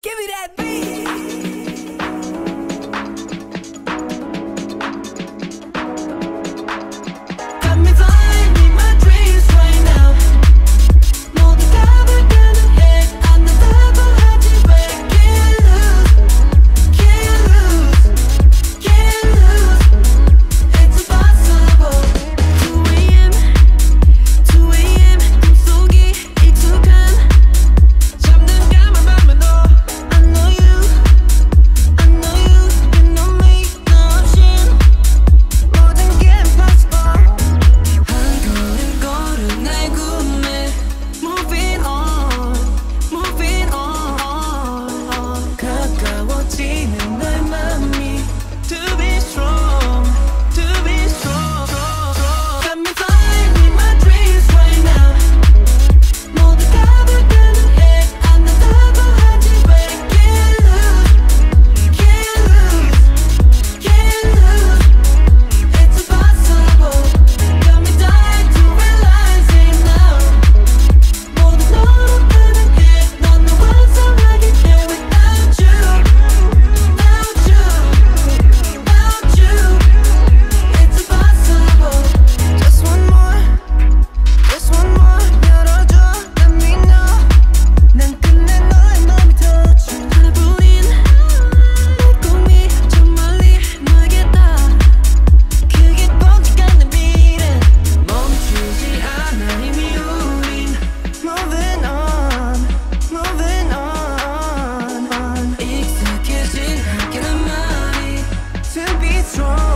Give me that beat. strong